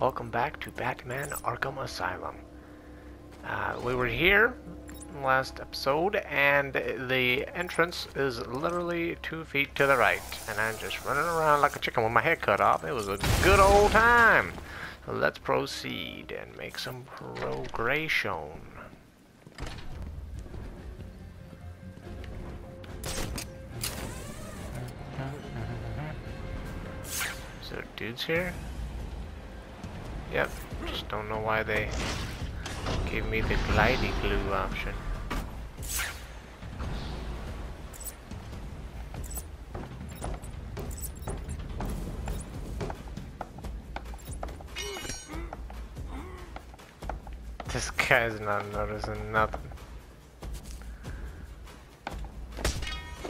Welcome back to Batman Arkham Asylum. Uh, we were here last episode, and the entrance is literally two feet to the right. And I'm just running around like a chicken with my head cut off. It was a good old time. So let's proceed and make some progression. Dudes here? Yep, just don't know why they gave me the glidey glue option. This guy's not noticing nothing.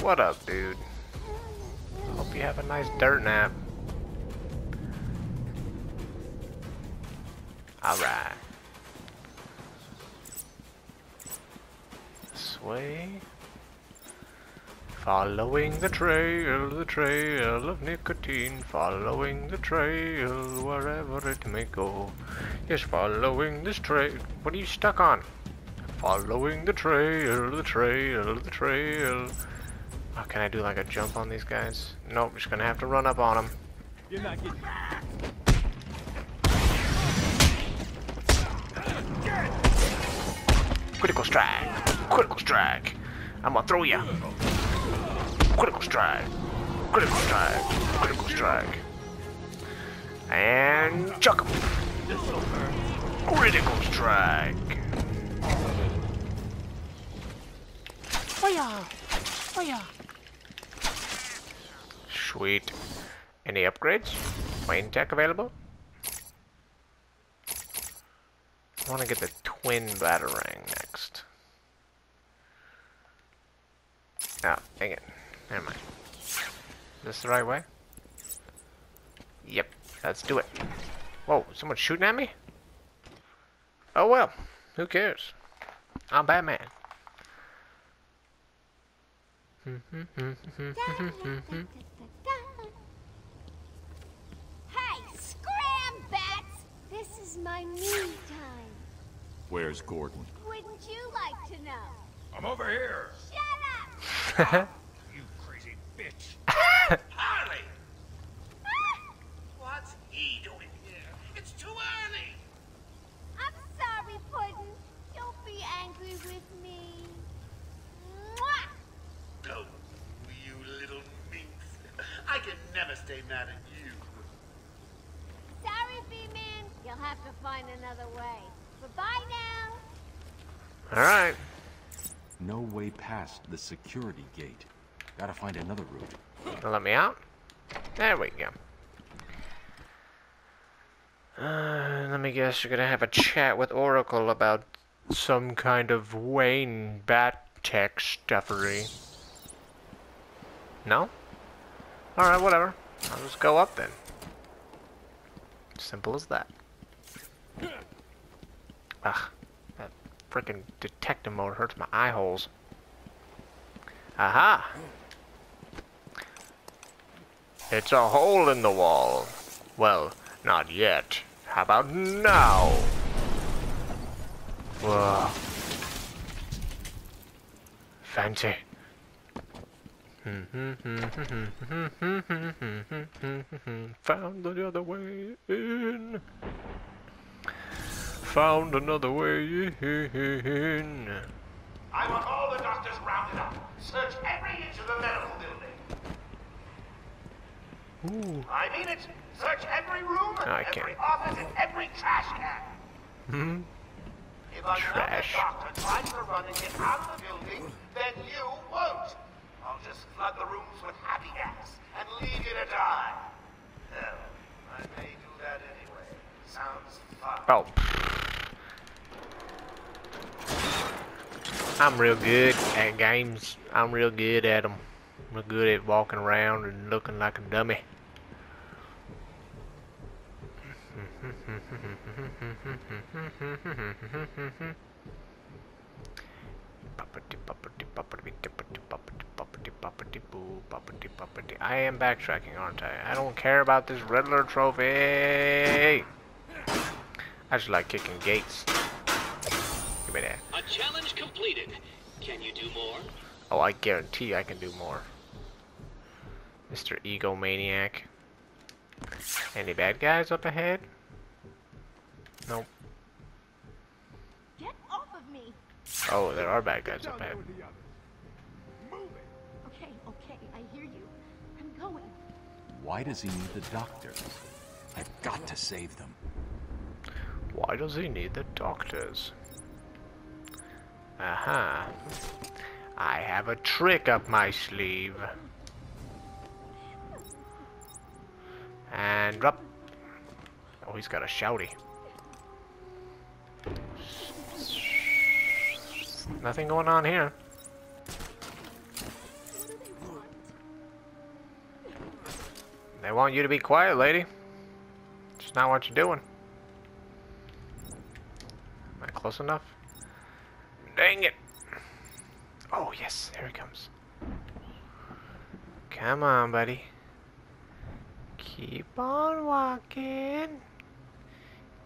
What up, dude? Hope you have a nice dirt nap. Alright. This way. Following the trail, the trail of nicotine, following the trail wherever it may go. Yes, following this trail. What are you stuck on? Following the trail, the trail, the trail. Oh, can I do like a jump on these guys? Nope, just gonna have to run up on them. You're not getting. Critical strike. Critical strike. I'm gonna throw ya. Critical strike. Critical strike. Critical strike. And chuck him. Critical strike. Fire! Fire! Sweet. Any upgrades? Wayne tech available? I want to get the twin batarang next. Ah, dang it. Never mind. Is this the right way? Yep, let's do it. Whoa, someone shooting at me? Oh well, who cares? I'm Batman. Hey, scram bats! This is my me time. Where's Gordon? Wouldn't you like to know? I'm over here. Shut up! You crazy bitch. Harley! What's he doing here? It's too early. I'm sorry, Puddin'. Don't be angry with me. Mwah! Oh, you little minx. I can never stay mad at you. Sorry, B-Man. You'll have to find another way. Bye-bye now. Alright. No way past the security gate. Gotta find another route. Let me out. There we go. Uh, let me guess, you're gonna have a chat with Oracle about some kind of Wayne Bat Tech stuffery. No? Alright, whatever. I'll just go up then. Simple as that. Ugh, that freaking detective mode hurts my eye holes. Aha! It's a hole in the wall. Well, not yet. How about now? Whoa. Fancy. Found another way in. Found another way in. I want all the doctors rounded up. Search every inch of the medical building. Ooh. I mean it. Search every room, I every can't. office, and every trash can. Hmm? If another Trash. doctor tries to run and get out of the building, then you won't. I'll just flood the rooms with happy gas and leave you to die. Hell, I may do that anyway. Sounds fun. Oh. I'm real good at games. I'm real good at them. I'm real good at walking around and looking like a dummy. I am backtracking, aren't I? I don't care about this Riddler trophy. I just like kicking gates. Give me that. A challenge completed. Can you do more? Oh, I guarantee I can do more. Mr. Egomaniac. Any bad guys up ahead? Nope. Get off of me. Oh, there are bad guys up ahead. Okay, okay, I hear you. I'm going. Why does he need the doctors? I've got to save them. Why does he need the doctors? Aha. I have a trick up my sleeve. And up. Oh, he's got a shouty. Nothing going on here. They want you to be quiet, lady. It's not what you're doing. Am I close enough? Dang it! Oh, yes, here he comes. Come on, buddy. Keep on walking.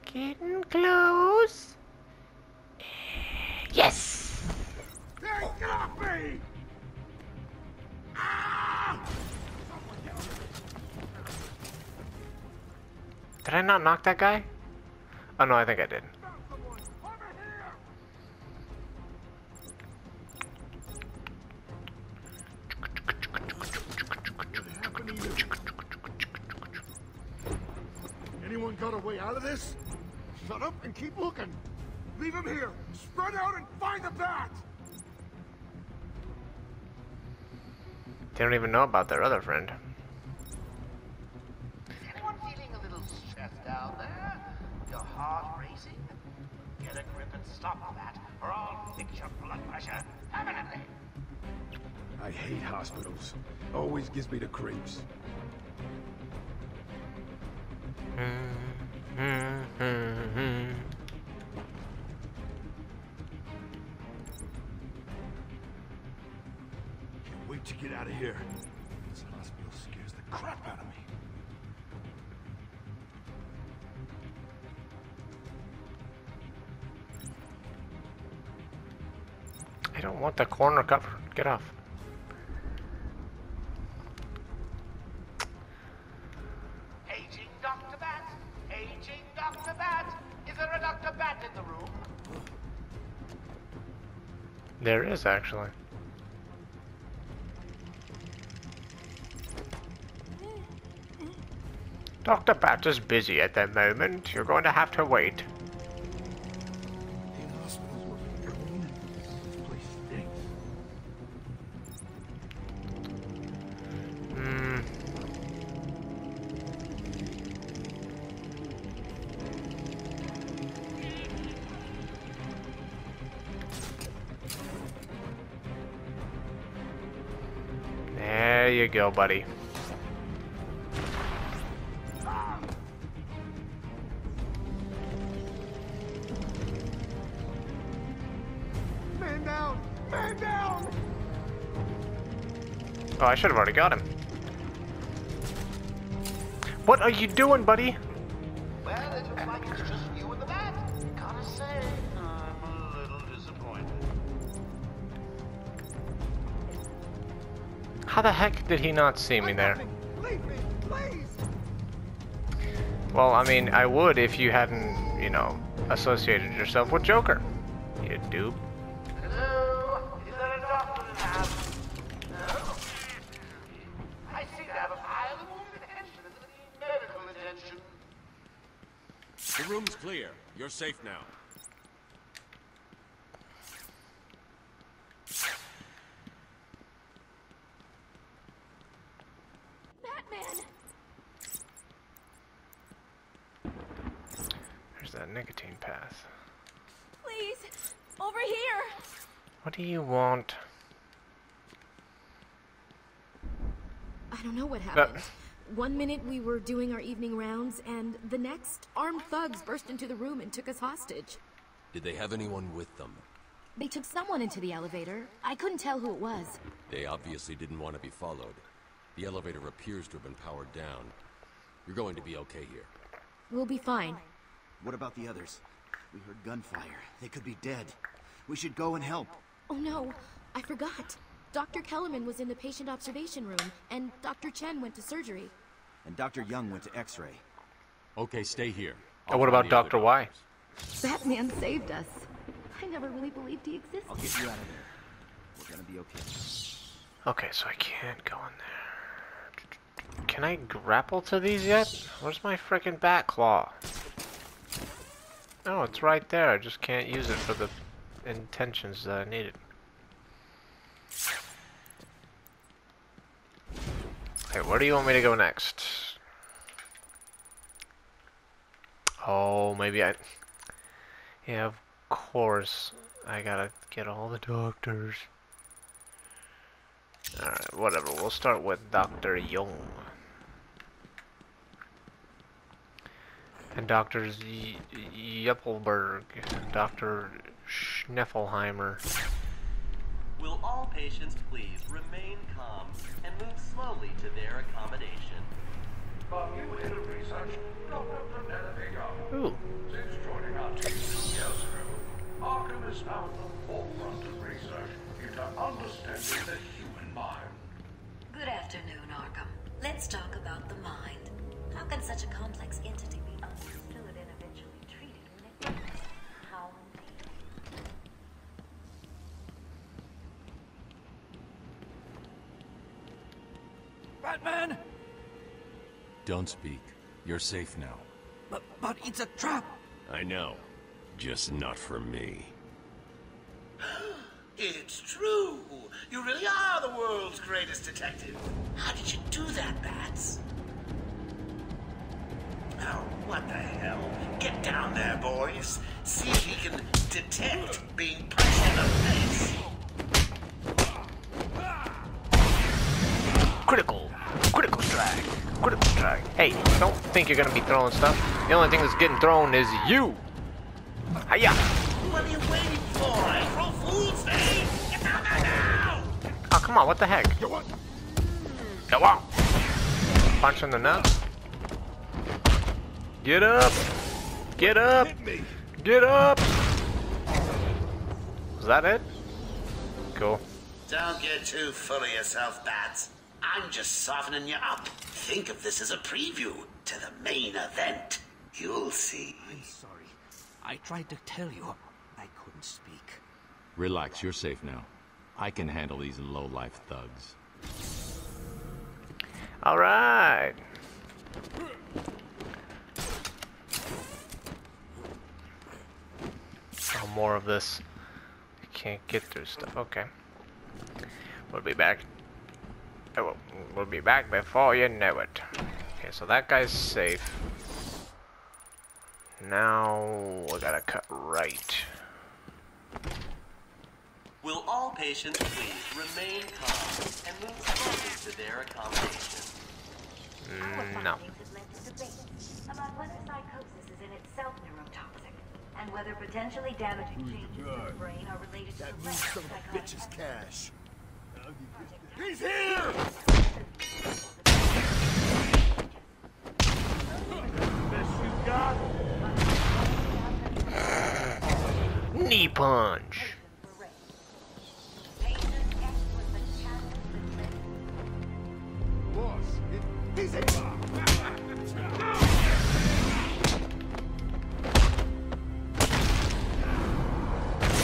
Getting close. Eh, yes! Hey, get off me! Ah! Did I not knock that guy? Oh no, I think I did. They don't even know about their other friend. Is anyone feeling a little stressed out there? Your heart racing? Get a grip and stop that, or I'll fix your blood pressure permanently. I hate hospitals. Always gives me the creeps. Can't here. This hospital scares the crap out of me. I don't want the corner cover. Get off. Aging Dr. Bat? Aging Dr. Bat? Is there a Dr. Bat in the room? There is actually. Dr. Bat is busy at the moment. You're going to have to wait. Hate hospitals were clean. This place stinks. Hmm. There you go, buddy. Down! Down! Oh, I should have already got him. What are you doing, buddy? Well, it looks like it's just you and the bat. Gotta say, I'm a little disappointed. How the heck did he not see me there? Leave me, please! Well, I mean, I would if you hadn't, you know, associated yourself with Joker. You dupe. Hello? Is there a doctor in the house? No? I seem to have a pile of wounded henchmen that need medical attention. The room's clear. You're safe now. Batman! There's that nicotine path. Please! Over here! What do you want? I don't know what happened. One minute we were doing our evening rounds, and the next, armed thugs burst into the room and took us hostage. Did they have anyone with them? They took someone into the elevator. I couldn't tell who it was. They obviously didn't want to be followed. The elevator appears to have been powered down. You're going to be okay here. We'll be fine. What about the others? We heard gunfire. They could be dead. We should go and help. Oh no, I forgot. Dr. Kellerman was in the patient observation room, and Dr. Chen went to surgery. And Dr. Young went to X-ray. Okay, stay here. And what about Dr. Y? Batman saved us. I never really believed he existed. I'll get you out of there. We're gonna be okay. Okay, so I can't go in there. Can I grapple to these yet? Where's my freaking bat claw? Oh, it's right there. I just can't use it for the intentions that I needed. Okay, where do you want me to go next? Oh, maybe I... Yeah, of course. I gotta get all the doctors. Alright, whatever. We'll start with Dr. Young. And Dr. Yeppelberg. Dr. Schneffelheimer. Will all patients please remain calm and move slowly to their accommodation? Ooh. Since joining our team two years ago, Arkham has found the forefront of research into understanding the human mind. Good afternoon, Arkham. Let's talk about the mind. How can such a complex entity be understood and eventually treated when it does? How made? Batman! Don't speak. You're safe now. But, but it's a trap! I know. Just not for me. It's true. You really are the world's greatest detective. How did you do that, Bats? Oh, what the hell? Get down there, boys. See if he can detect being punched in the face. Critical. Critical strike. Critical strike. Hey, don't think you're gonna be throwing stuff. The only thing that's getting thrown is you. Hiya! What are you waiting for? April Fool's Day? Get down there now! Oh, come on, what the heck? Go on. Go on. Punch in the nuts. Get up. Get up. Get up. Is that it? Cool. Don't get too full of yourself, Bats. I'm just softening you up. Think of this as a preview to the main event. You'll see. I'm sorry. I tried to tell you. I couldn't speak. Relax, you're safe now. I can handle these low-life thugs. All right. Oh, more of this. I can't get through stuff. Okay. We'll be back. Oh, we'll be back before you know it. Okay, so that guy's safe. Now we gotta cut right. Will all patients please remain calm and move slowly to their accommodation? Mm, no. Findings have led to about whether psychosis is in itself neurotoxic and whether potentially damaging changes in the brain are related to the rest of Bitch's cash. He's here! Knee punch. Boss, it, he's.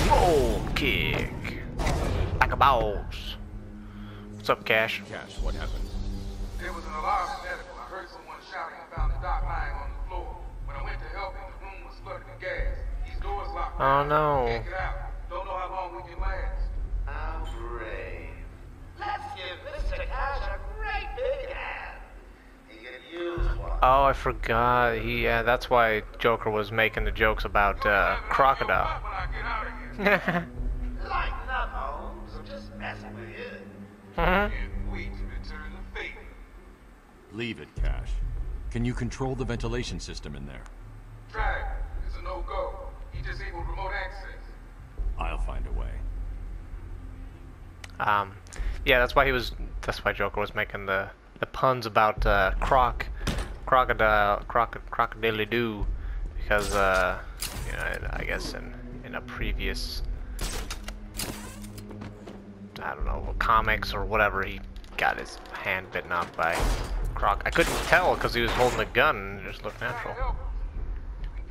Roll kick. Like a boss. What's up, Cash? Cash, what happened? There was an alarm in medical. I heard someone shouting and found the doc lying on the floor. When I went to help him, the room was flooded with gas. These doors locked. Oh no. Can't get out. Don't know how long we can last. How brave. Let's give Mr. Cash a great big hand. He could use one. Oh, I forgot. He, yeah, that's why Joker was making the jokes about uh, crocodile. Lighten up, Holmes. I'm just messing with you. Can't wait to return the favor. Leave it, Cash. Can you control the ventilation system in there? Tried. It's a no-go. He disabled remote access. I'll find a way. Um, yeah, that's why he was. That's why Joker was making the the puns about uh, croc, crocodile, croc, crocodile doo, because uh, you know, I guess in in a previous I don't know comics or whatever, he got his hand bitten off by Croc. I couldn't tell because he was holding a gun and it just looked natural.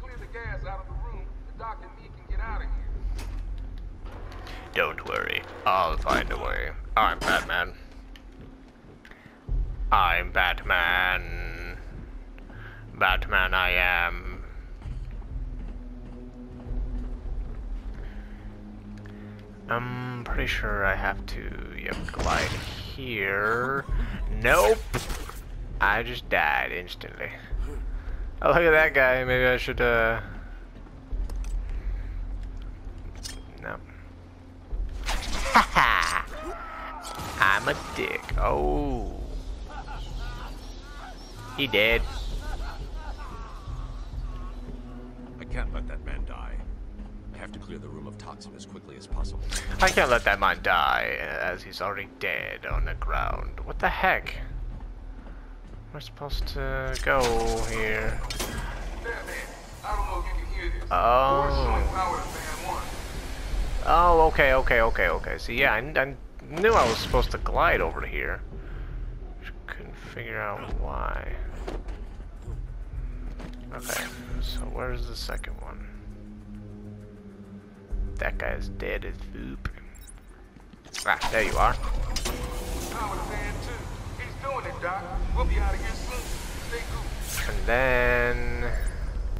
Clear the gas out of the room. The doc and me can get out of here. Don't worry, I'll find a way. I'm Batman. I'm Batman. Batman I am. Um, I'm pretty sure I have to yep, glide here. Nope. I just died instantly. Oh, look at that guy. Maybe I should, uh... No. Haha! I'm a dick. Oh. He dead. I can't let that have to clear the room of toxin as quickly as possible. I can't let that man die, as he's already dead on the ground. What the heck? We're supposed to go here. Oh. Oh, okay, okay, okay, okay. See, yeah, I, I knew I was supposed to glide over here. Couldn't figure out why. Okay, so where's the second one? That guy's dead as poop. Ah, there you are. And then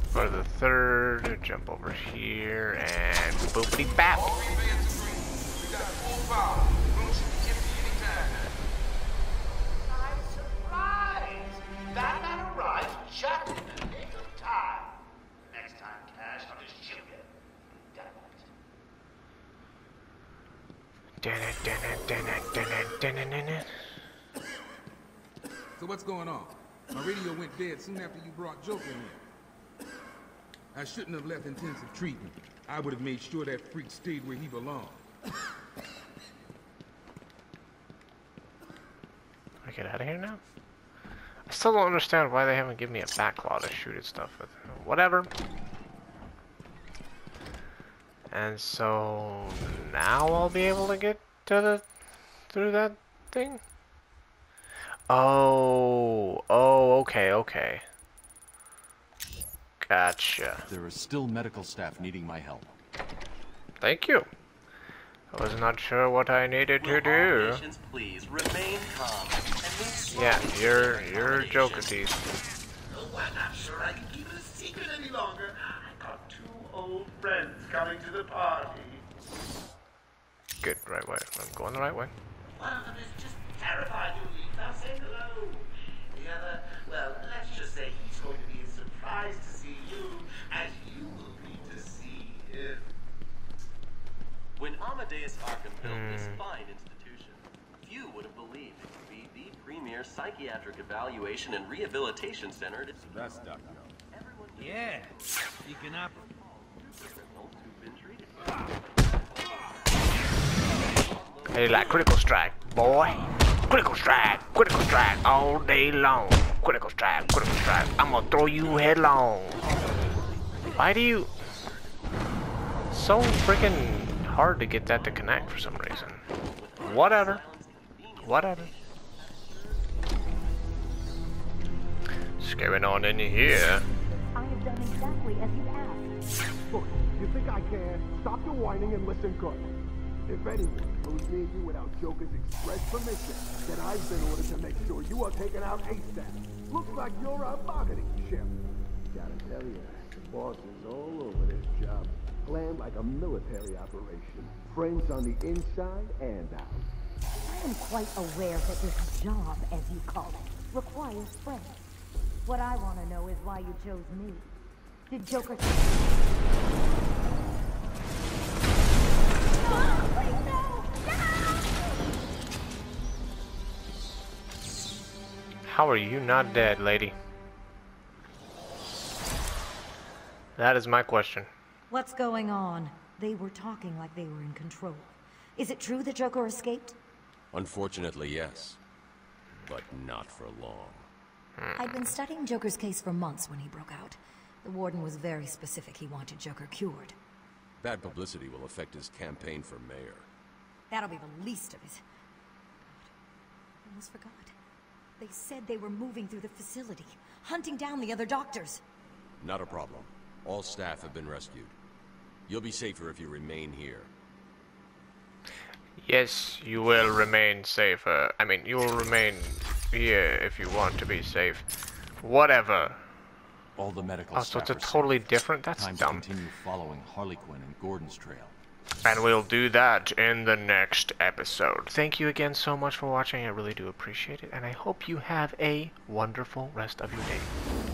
for the third, jump over here and boopity bap. So what's going on? My radio went dead soon after you brought Joker in. I shouldn't have left intensive treatment. I would have made sure that freak stayed where he belonged. I get out of here now? I still don't understand why they haven't given me a bat claw to shoot at stuff with. Whatever. And so now I'll be able to get to the through that thing. Oh, oh, okay, okay. Gotcha. There is still medical staff needing my help. Thank you. I was not sure what I needed to do. Patients, please remain calm and Yeah, you're the you're accommodation. joker teeth. Oh, I'm not sure I can keep it a secret any longer. I got two old friends coming to the party. Good, right way. I'm going the right way. One of them is just terrified you'll leave without saying hello. The other, well, let's just say he's going to be as surprised to see you as you will be to see him. When Amadeus Arkham built this Hmm. fine institution, few would have believed it would be the premier psychiatric evaluation and rehabilitation center. So that's Dr. Yeah, you can operate. Hey, like critical strike, boy. Critical strike, critical strike, all day long. Critical strike, critical strike. I'm gonna throw you headlong. Why do you? So freaking hard to get that to connect for some reason. Whatever. Whatever. What's going on in here? I have done exactly as you asked. You think I can? Stop your whining and listen good. If anyone goes near you without Joker's express permission, then I've been ordered to make sure you are taken out ASAP. Looks like you're a bargaining chip. Gotta tell you, the boss is all over this job. Planned like a military operation. Friends on the inside and out. I am quite aware that this job, as you call it, requires friends. What I want to know is why you chose me. Did Joker... How are you not dead, lady? That is my question. What's going on? They were talking like they were in control. Is it true that Joker escaped? Unfortunately, yes. But not for long. Hmm. I'd been studying Joker's case for months when he broke out. The warden was very specific he wanted Joker cured. Bad publicity will affect his campaign for mayor. That'll be the least of it. God, I almost forgot. They said they were moving through the facility, hunting down the other doctors. Not a problem. All staff have been rescued. You'll be safer if you remain here. Yes, you will remain safer. Uh, I mean, you will remain here if you want to be safe. Whatever. All the medical Oh, so it's a totally safe. different? That's Time dumb. to continue following Harley Quinn and Gordon's trail. And we'll do that in the next episode. Thank you again so much for watching. I really do appreciate it. And I hope you have a wonderful rest of your day.